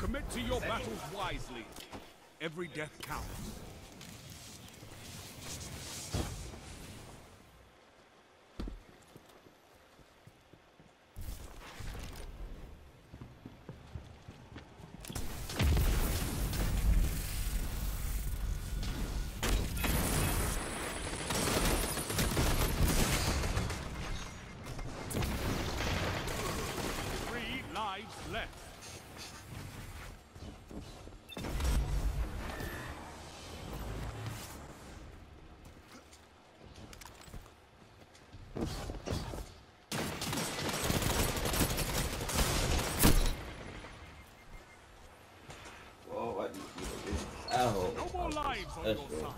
Commit to your battles wisely. Every death counts. Oh. No more lives on your side.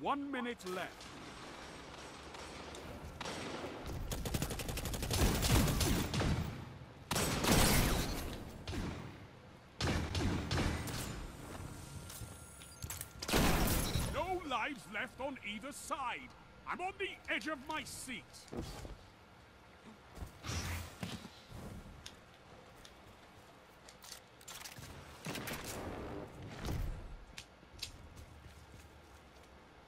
One minute left. No lives left on either side. I'm on the edge of my seat.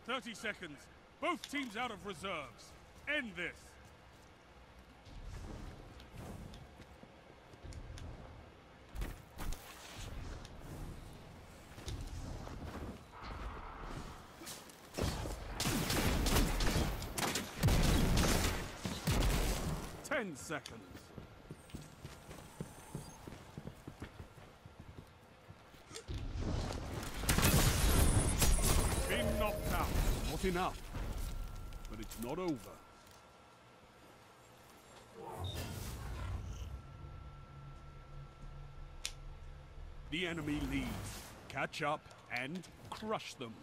Thirty seconds. Both teams out of reserves. End this. Ten seconds. Been knocked out. Not enough. But it's not over. The enemy leads. Catch up and crush them.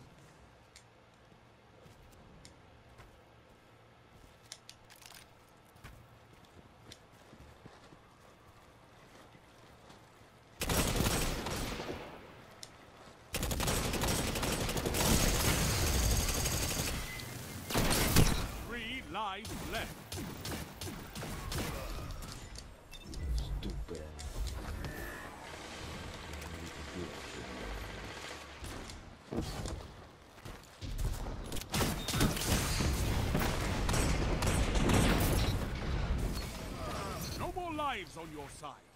Three left. No more lives on your side.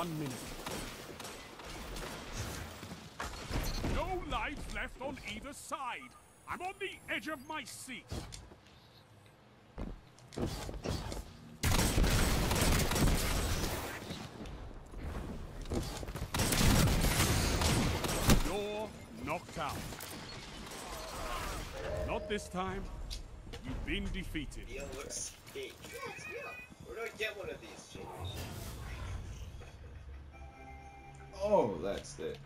One minute. No lives left on either side. I'm on the edge of my seat. You're knocked out. Not this time. You've been defeated. Deal looks fake. Where do I get one of these things? Oh, that's it.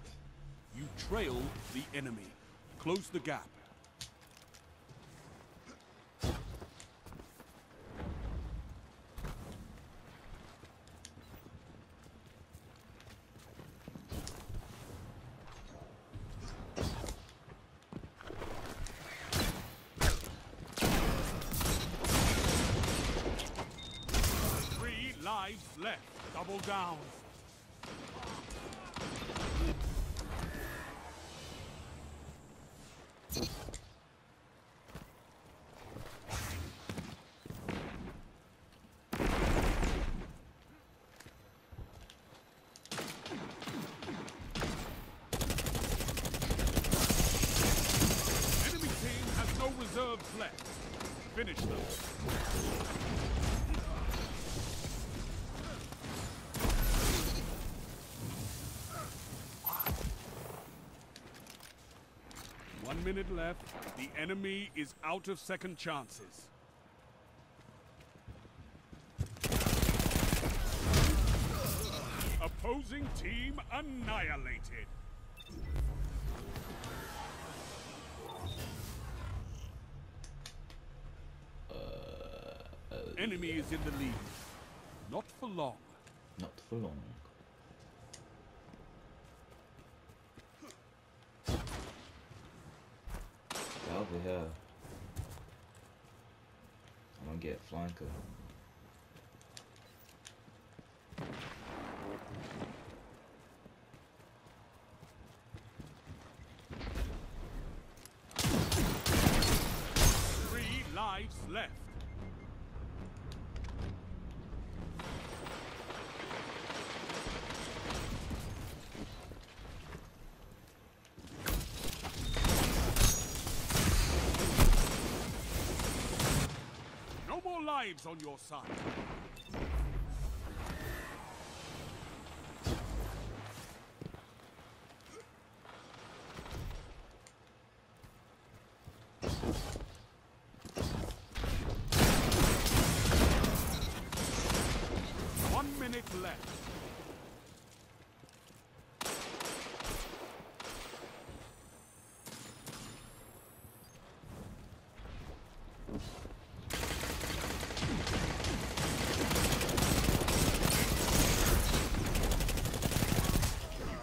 You trail the enemy. Close the gap. Three lives left. Double down. Enemy team has no reserves left. Finish them. Minute left. The enemy is out of second chances. Opposing team annihilated. Enemy is in the lead. Not for long. Not for long. Over here. I'm gonna get flanker. Three lives left. More lives on your side. One minute left.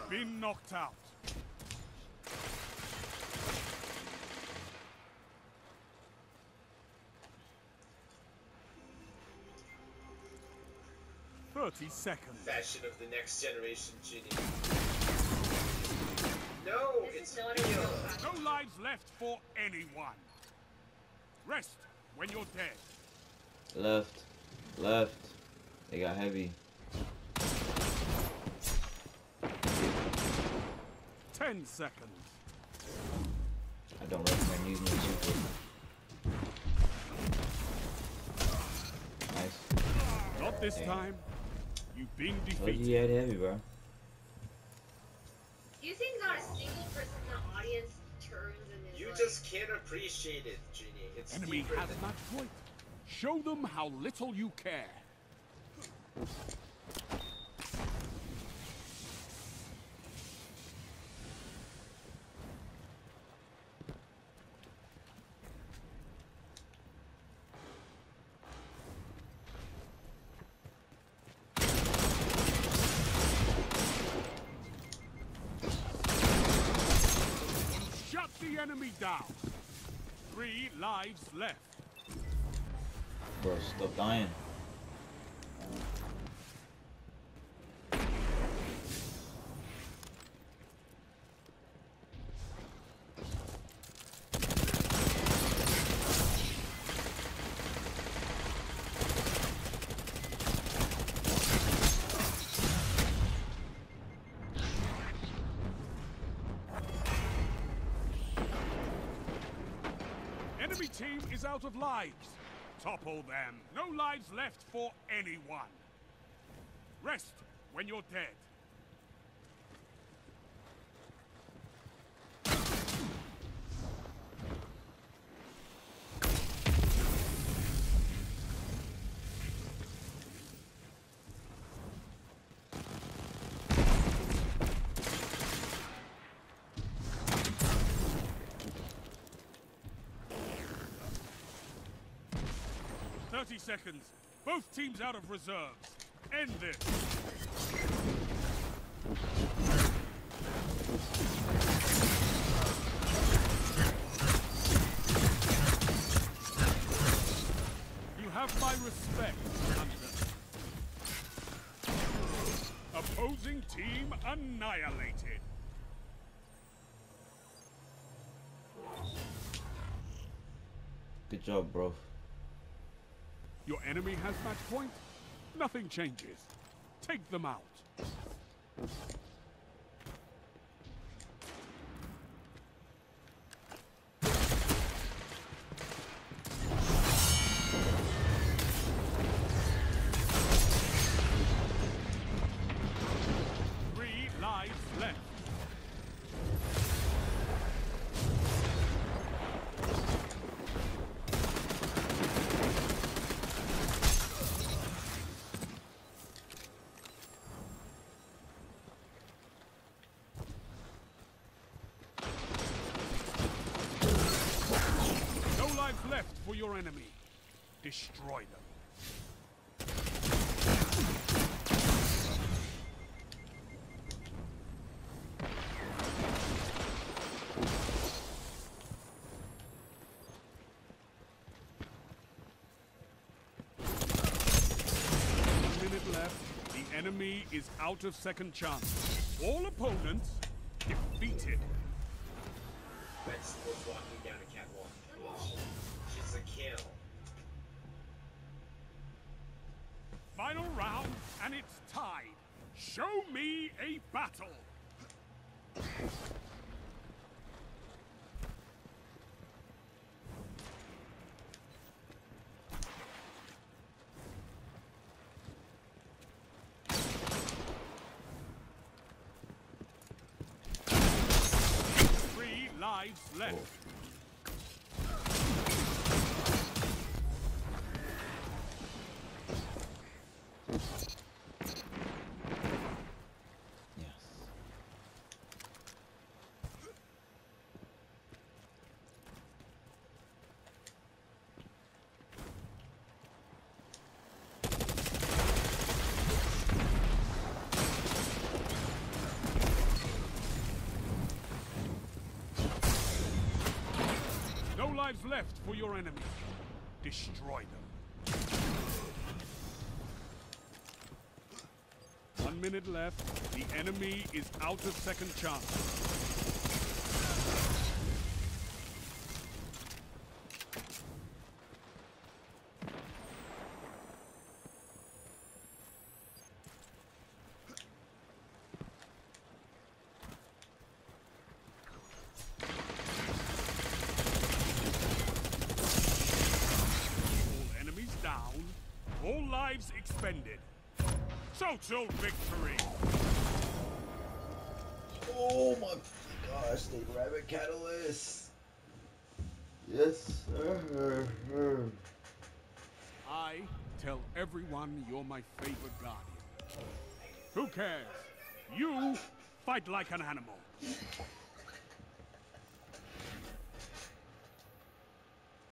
Been knocked out. Thirty seconds. Fashion of the next generation genie. No, This it's not a real. real. No lives left for anyone. Rest when you're dead. Left. Left. They got heavy. Ten seconds. I don't recommend using the super. Nice. Not this Damn. time. You've been Told defeated. you had heavy, bro. Do you think not a single person in the audience turns and is You like, just can't appreciate it, Genie. It's Enemy deeper has than match point. Show them how little you care. Shut the enemy down. Three lives left. Bro, stop dying. Enemy team is out of lives. Topple them. No lives left for anyone. Rest when you're dead. Thirty seconds. Both teams out of reserves. End this. You have my respect, Hunter. Opposing team annihilated. Good job, bro. Your enemy has match point. Nothing changes. Take them out. Your enemy. Destroy them. Left. The enemy is out of second chance. All opponents defeated. Final round, and it's tied. Show me a battle. Three lives left. Yes. No lives left for your enemy. Destroy them. One minute left. The enemy is out of second chance. All enemies down. All lives expended. Total victory. Oh my gosh, the rabbit catalyst. Yes, sir. I tell everyone you're my favorite guardian. Who cares? You fight like an animal.